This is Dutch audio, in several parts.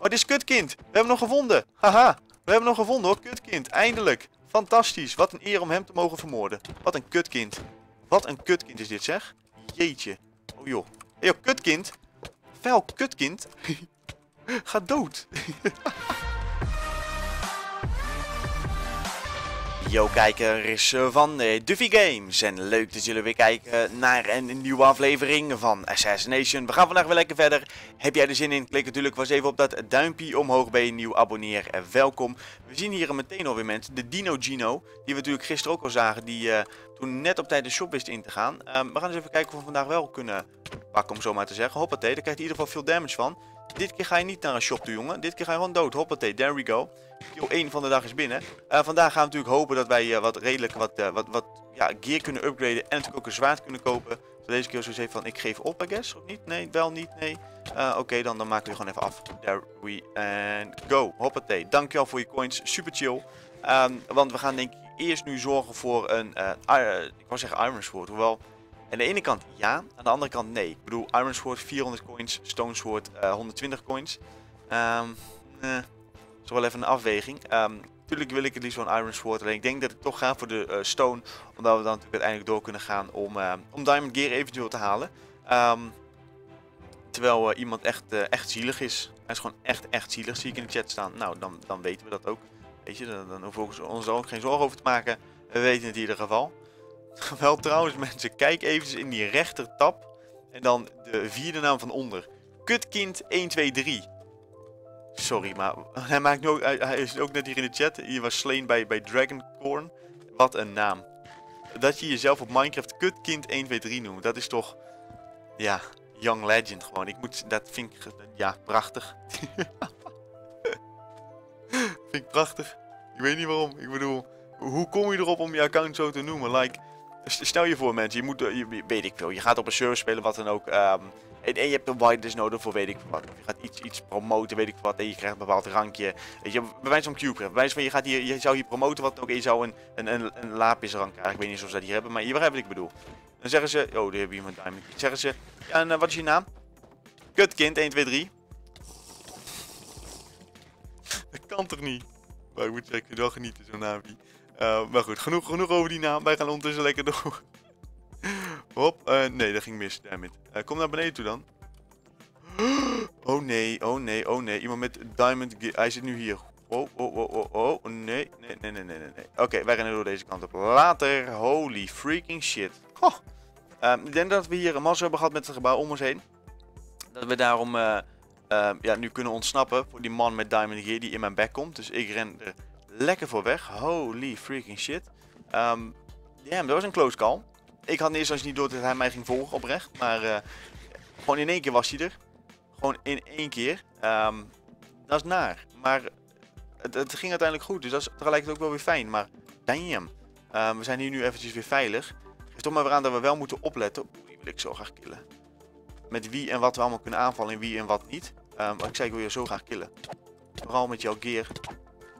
Oh, dit is kutkind. We hebben hem nog gevonden. Haha. We hebben hem nog gevonden hoor. Kutkind. Eindelijk. Fantastisch. Wat een eer om hem te mogen vermoorden. Wat een kutkind. Wat een kutkind is dit zeg. Jeetje. Oh joh. Hey, joh, kutkind. Vuil kutkind. Ga dood. Yo kijkers van uh, Duffy Games en leuk dat jullie weer kijken naar een nieuwe aflevering van Assassination. We gaan vandaag weer lekker verder. Heb jij er zin in? Klik natuurlijk wel eens even op dat duimpje omhoog bij je nieuw abonneer en welkom. We zien hier meteen alweer mensen, de Dino Gino, die we natuurlijk gisteren ook al zagen, die toen net op tijd de shop wist in te gaan. Um, we gaan eens even kijken of we vandaag wel kunnen pakken om zo maar te zeggen. Hoppatee, daar krijgt hij in ieder geval veel damage van. Dit keer ga je niet naar een shop toe, jongen. Dit keer ga je gewoon dood. Hoppatee, there we go. Kill 1 van de dag is binnen. Uh, vandaag gaan we natuurlijk hopen dat wij uh, wat redelijk wat, uh, wat, wat ja, gear kunnen upgraden. En natuurlijk ook een zwaard kunnen kopen. Voor deze keer zoals even van, ik geef op, I guess. Of niet? Nee, wel niet, nee. Oké, dan, dan maken we gewoon even af. There we and go. Hoppatee. Dankjewel voor je coins. Super chill. Um, want we gaan denk ik eerst nu zorgen voor een, ik wou zeggen Iron Sword. Hoewel, aan de ene kant ja, aan de andere kant nee. Ik bedoel, Iron Sword 400 coins, Stone Sword uh, 120 coins. Um, eh, is wel even een afweging. Um, natuurlijk wil ik het liefst zo'n Iron Sword, alleen ik denk dat ik toch ga voor de uh, Stone. Omdat we dan natuurlijk uiteindelijk door kunnen gaan om, om Diamond Gear eventueel te halen. Um, terwijl iemand echt, echt zielig is. Hij is gewoon echt, echt zielig, zie ik in de chat staan. Nou, dan, dan weten we dat ook. Weet je, dan, dan hoeven we ons er ook geen zorgen over te maken. We weten het in ieder geval. Wel trouwens mensen, kijk even in die rechter tab. En dan de vierde naam van onder. Kutkind 123. Sorry, maar hij, maakt ook, hij is ook net hier in de chat. Hier was slain bij, bij Dragoncorn. Wat een naam. Dat je jezelf op Minecraft Kutkind 123 noemt. Dat is toch... Ja, Young Legend gewoon. Ik moet... Dat vind ik... Ja, prachtig. vind ik prachtig. Ik weet niet waarom. Ik bedoel... Hoe kom je erop om je account zo te noemen? Like... Stel je voor mensen, je moet, je, weet ik veel, je gaat op een server spelen, wat dan ook. Um, en, je hebt een whitelist nodig voor weet ik wat. Je gaat iets, iets promoten, weet ik wat. En je krijgt een bepaald rankje. Weet je, bij wijze van Cube. Bij wijze van je, gaat hier, je zou hier promoten wat ook. En je zou een, een, een, krijgen. Ik weet niet of ze dat hier hebben, maar je begrijpt wat ik bedoel. Dan zeggen ze, oh, die hebben iemand diamond. Dan zeggen ze, ja, en uh, wat is je naam? Kutkind 1, 2, 3. dat kan toch niet? Maar ik moet zeggen, ik wel genieten, zo'n naam. Uh, maar goed, genoeg, genoeg over die naam. Wij gaan ondertussen lekker door. Hop, uh, nee, dat ging mis. Dammit. Uh, kom naar beneden toe dan. Oh nee, oh nee, oh nee. Iemand met diamond Hij zit nu hier. Oh, oh, oh, oh, oh. Nee, nee, nee, nee, nee, nee. Oké, wij rennen door deze kant op. Later. Holy freaking shit. Oh. Ik denk dat we hier een massa hebben gehad met het gebouw om ons heen. Dat we daarom uh, ja, nu kunnen ontsnappen voor die man met diamond gear die in mijn bek komt. Dus ik ren lekker voor weg. Holy freaking shit. Um, damn, dat was een close call. Ik had eerste instantie niet door dat hij mij ging volgen oprecht. Maar uh, gewoon in één keer was hij er. Gewoon in één keer. Um, dat is naar. Maar het, het, ging uiteindelijk goed. Dus dat is tegelijkertijd ook wel weer fijn. Maar damn. Um, we zijn hier nu eventjes weer veilig. Geeft toch maar weer aan dat we wel moeten opletten. Die wil ik zo graag killen. Met wie en wat we allemaal kunnen aanvallen en wie en wat niet. Um, ik zei, ik wil je zo graag killen. Vooral met jouw gear.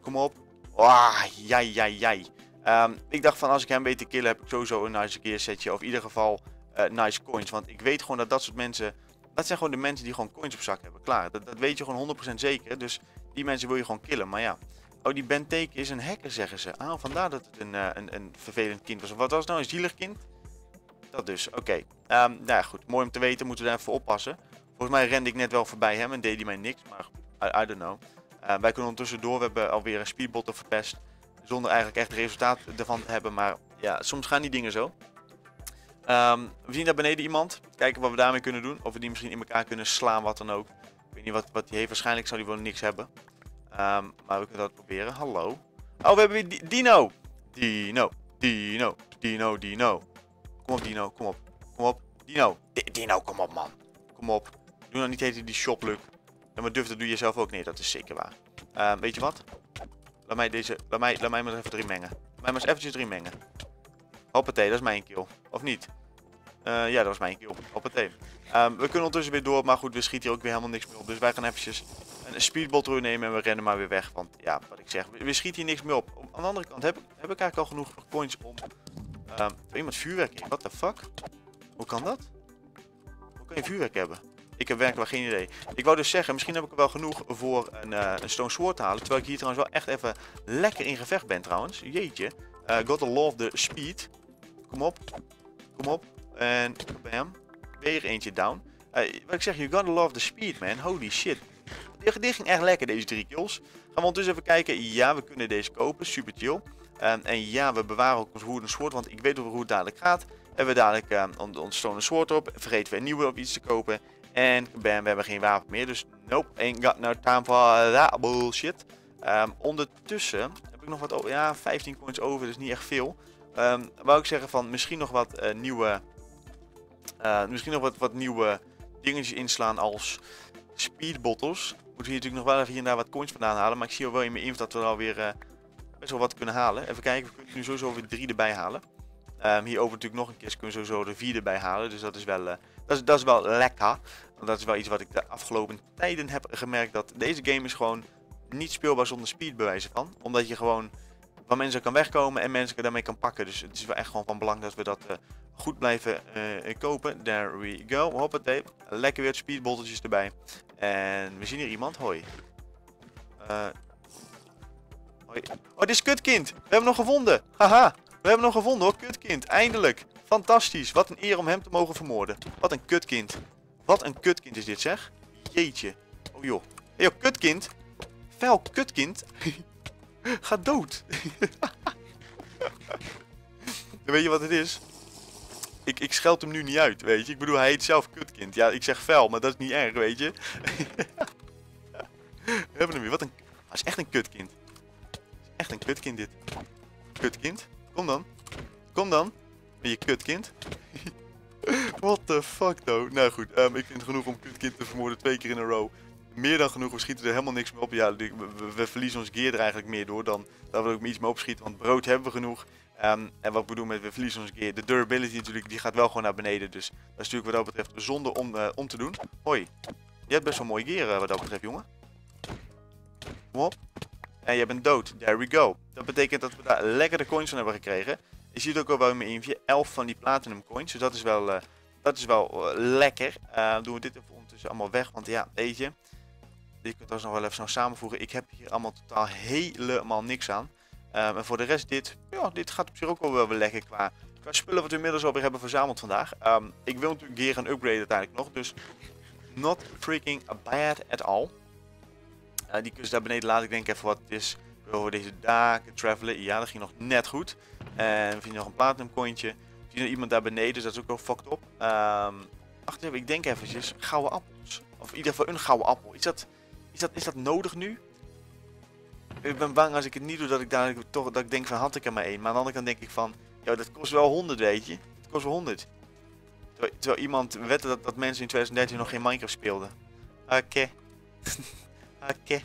Kom op. Ah, jij, jij, jij. Um, ik dacht van als ik hem weet te killen heb ik sowieso een nice gear setje. Of in ieder geval uh, nice coins. Want ik weet gewoon dat dat soort mensen... Dat zijn gewoon de mensen die gewoon coins op zak hebben. Klaar, dat, dat weet je gewoon 100% zeker. Dus die mensen wil je gewoon killen. Maar ja. Oh, die Ben Teken is een hacker, zeggen ze. Ah, vandaar dat het een, uh, een, een vervelend kind was. Of wat was het nou, een zielig kind? Dat dus, oké. Um, nou ja, goed. Mooi om te weten, moeten we daar even oppassen. Volgens mij rende ik net wel voorbij hem en deed hij mij niks. Maar I don't know. Uh, wij kunnen ondertussen door. We hebben alweer een speedbotter verpest. Zonder eigenlijk echt resultaat ervan te hebben. Maar ja, soms gaan die dingen zo. Um, we zien daar beneden iemand. Kijken wat we daarmee kunnen doen. Of we die misschien in elkaar kunnen slaan, wat dan ook. Ik weet niet wat, wat die heeft. Waarschijnlijk zou die wel niks hebben. Um, maar we kunnen dat proberen. Hallo. Oh, we hebben weer Dino. Dino. Dino. Dino. Dino. Kom op, Dino. Kom op. Kom op. Dino. Dino, kom op, man. Kom op. Doe nou niet heet die shopluk. En wat durft, dat doe je zelf ook. Nee, dat is zeker waar. Uh, weet je wat? Laat mij deze, laat mij, laat mij maar even erin mengen. Laat mij maar eens eventjes erin mengen. Hoppatee, dat is mijn kill. Of niet? Uh, ja, dat was mijn kill. Hoppatee. Um, we kunnen ondertussen weer door, maar goed, we schieten hier ook weer helemaal niks meer op. Dus wij gaan eventjes een speedbot nemen en we rennen maar weer weg. Want ja, wat ik zeg, we, we schieten hier niks meer op. Aan de andere kant heb ik, heb ik eigenlijk al genoeg coins om... Um, iemand vuurwerk in, what the fuck? Hoe kan dat? Hoe kan je vuurwerk hebben? Ik heb werkelijk geen idee. Ik wou dus zeggen, misschien heb ik er wel genoeg voor een, uh, een Stone Sword te halen. Terwijl ik hier trouwens wel echt even lekker in gevecht ben trouwens. Jeetje. Uh, gotta love the speed. Kom op. Kom op. En bam. Weer eentje down. Uh, wat ik zeg, you gotta love the speed man. Holy shit. Dit, ging echt lekker deze drie kills. Gaan we ondertussen even kijken. Ja, we kunnen deze kopen. Super chill. Um, en ja, we bewaren ook ons Wooden Sword, want ik weet hoe het dadelijk gaat. Hebben we dadelijk um, ons Stone Sword op. Vergeten we een nieuwe of iets te kopen. En bam, we hebben geen wapen meer. Dus nope, ain't got no time for that bullshit. Um, ondertussen heb ik nog wat over. Ja, 15 coins over, dus niet echt veel. Um, wou ik zeggen van misschien nog wat uh, nieuwe. Uh, misschien nog wat, wat nieuwe dingetjes inslaan als speed bottles. Moeten we hier natuurlijk nog wel even hier en daar wat coins vandaan halen. Maar ik zie wel in mijn inf dat we er alweer uh, best wel wat kunnen halen. Even kijken, we kunnen nu sowieso weer drie erbij halen. Um, hierover natuurlijk nog een keer kunnen we sowieso de vier erbij halen. Dus dat is wel, dat is, dat is wel lekker. Want dat is wel iets wat ik de afgelopen tijden heb gemerkt. Dat deze game is gewoon niet speelbaar zonder speed bewijzen van. Omdat je gewoon van mensen kan wegkomen en mensen daarmee kan pakken. Dus het is wel echt gewoon van belang dat we dat uh, goed blijven uh, kopen. There we go. Hoppatee. Lekker weer speedbolletjes erbij. En we zien hier iemand. Hoi. Uh, hoi. Oh, dit is Kutkind. We hebben hem nog gevonden. Haha. We hebben hem nog gevonden hoor. Kutkind. Eindelijk. Fantastisch. Wat een eer om hem te mogen vermoorden. Wat een kutkind. Wat een kutkind is dit zeg. Jeetje. Oh joh. Hey joh, kutkind. Vuil kutkind. Ga dood. weet je wat het is? Ik, ik scheld hem nu niet uit, weet je. Ik bedoel, hij heet zelf kutkind. Ja, ik zeg vuil, maar dat is niet erg, weet je. We hebben hem weer. Wat een... Hij is echt een kutkind. Echt een kutkind dit. Kutkind. Kom dan. Kom dan. Ben je kutkind? What the fuck though? Nou goed, um, ik vind genoeg om kutkind te vermoorden twee keer in een row. Meer dan genoeg, we schieten er helemaal niks meer op. Ja, we, verliezen ons gear er eigenlijk meer door dan dat we ook iets meer opschieten. Want brood hebben we genoeg. Um, en wat ik bedoel met we verliezen ons gear. De durability natuurlijk, die gaat wel gewoon naar beneden. Dus dat is natuurlijk wat dat betreft zonde om, uh, om te doen. Hoi, je hebt best wel mooi gear uh, wat dat betreft, jongen. Kom op. En je bent dood. There we go. Dat betekent dat we daar lekker de coins van hebben gekregen. Je ziet ook al wel in mijn infje 11 van die platinum coins. Dus dat is wel, uh, dat is wel lekker. doen we dit even ondertussen allemaal weg. Want ja, weet je. Je kunt dat nog wel even zo samenvoegen. Ik heb hier allemaal totaal helemaal niks aan. Um, en voor de rest dit, ja, dit gaat op zich ook wel wel lekker qua, qua spullen wat we inmiddels alweer hebben verzameld vandaag. Um, ik wil natuurlijk gear gaan upgraden uiteindelijk nog, dus not freaking bad at all. Uh, die kust daar beneden laat ik denk even wat het is. Over deze daken travelen, ja dat ging nog net goed. En we vinden nog een platinum cointje. Iemand daar beneden, dus dat is ook wel fucked op. Um, wacht even, ik denk eventjes, gouden appels. Of in ieder geval een gouden appel. Is dat, is dat, is dat nodig nu? Ik ben bang als ik het niet doe dat ik daar toch dat ik denk van had ik er maar één. Maar aan de andere kant denk ik van, ja dat kost wel 100 weet je. Het kost wel 100. Terwijl, iemand wette dat, dat mensen in 2013 nog geen Minecraft speelden. Oké. Okay. Oké.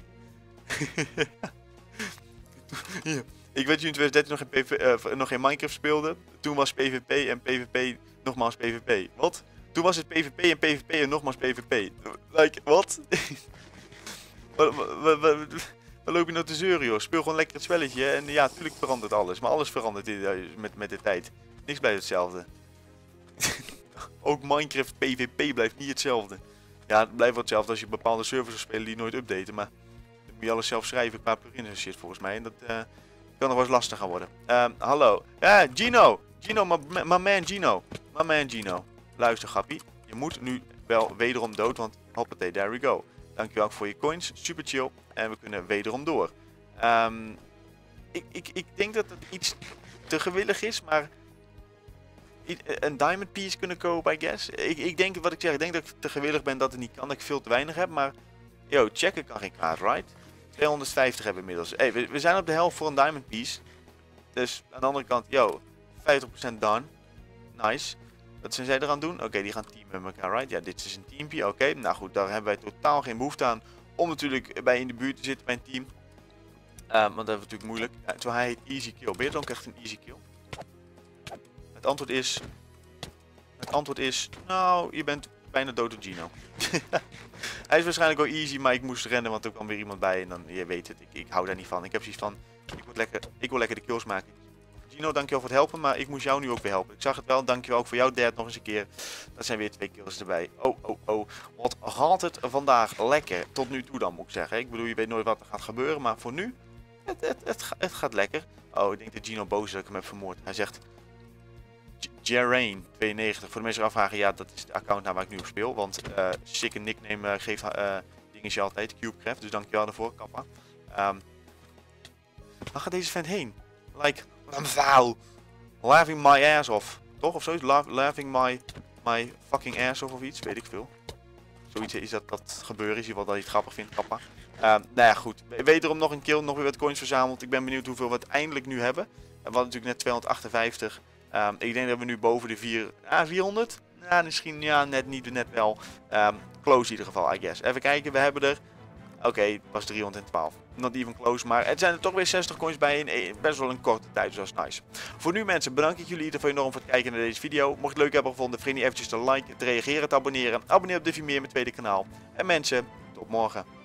Ik weet dat je in 2013 nog geen, uh, nog geen Minecraft speelde. Toen was PvP en PvP nogmaals PvP. Wat? Toen was het PvP en PvP en nogmaals PvP. Like, wat? Waar loop je nou te zeuren, joh? Speel gewoon lekker het spelletje. En ja, natuurlijk verandert alles. Maar alles verandert eh, met, met de tijd. Niks blijft hetzelfde. Ook Minecraft PvP blijft niet hetzelfde. Ja, het blijft wel hetzelfde als je bepaalde servers spelen die nooit updaten. Maar dan moet je alles zelf schrijven qua plugins en shit volgens mij. En dat uh, kan nog wel eens lastig gaan worden. Um, hallo. Ja, Gino. Gino, my man Gino. My man Gino. Luister, grappie. Je moet nu wel wederom dood, want hoppatee, there we go. Dankjewel voor je coins. Super chill. En we kunnen wederom door. Um, ik, ik, ik denk dat het iets te gewillig is, maar een diamond piece kunnen kopen, I guess. Ik, ik denk, wat ik zeg, ik denk dat ik te gewillig ben dat het niet kan, dat ik veel te weinig heb, maar yo, checken kan geen kwaad, right? 250 hebben inmiddels. Hey, we, zijn op de helft voor een diamond piece. Dus aan de andere kant, yo, 50% done. Nice. Wat zijn zij eraan doen? Oké, die gaan teamen met elkaar, right? Ja, dit is een teampje. Oké, nou goed, daar hebben wij totaal geen behoefte aan om natuurlijk bij in de buurt te zitten bij een team. Uh, want dat is natuurlijk moeilijk. Uh, terwijl hij heet Easy Kill. Ben je dan echt een Easy Kill? Het antwoord is... Het antwoord is... Nou, je bent bijna door Gino. hij is waarschijnlijk wel easy, maar ik moest rennen, want er kwam weer iemand bij. En dan, je weet het, ik, ik hou daar niet van. Ik heb zoiets van... Ik wil lekker, ik wil lekker de kills maken. Gino, dankjewel voor het helpen, maar ik moest jou nu ook weer helpen. Ik zag het wel, dankjewel ook voor jou, Dad, nog eens een keer. Dat zijn weer twee kills erbij. Oh, oh, oh. Wat gaat het vandaag lekker. Tot nu toe dan, moet ik zeggen. Ik bedoel, je weet nooit wat er gaat gebeuren, maar voor nu, het, het, het, het gaat lekker. Oh, ik denk dat Gino boos is dat ik hem heb vermoord. Hij zegt... Jerain92. Voor de mensen die afvragen, ja, dat is de accountnaam waar ik nu op speel. Want uh, sick nickname uh, geeft uh, dingetje altijd, Cubecraft. Dus dankjewel daarvoor, kappa. Um, waar gaat deze vent heen? Like, I'm foul. Laughing my ass off. Toch? Of zoiets? Laughing my, my fucking ass off of iets? Weet ik veel. Zoiets is dat, dat gebeuren is. Geval dat je het grappig vindt, kappa. Uh, nou ja, goed. Wederom nog een kill, nog weer wat coins verzameld. Ik ben benieuwd hoeveel we uiteindelijk nu hebben. We hadden natuurlijk net 258. Um, ik denk dat we nu boven de 4, ah, 400. Ja, misschien ja, net niet, net wel. Um, close in ieder geval, I guess. Even kijken, we hebben er... Oké, okay, was 312. Not even close, maar het zijn er toch weer 60 coins bij in eh, best wel een korte tijd, dus dat is nice. Voor nu mensen, bedank ik jullie ieder enorm voor het kijken naar deze video. Mocht je het leuk hebben gevonden, niet eventjes te liken, te reageren, te abonneren. Abonneer op Diffie Meer, mijn tweede kanaal. En mensen, tot morgen.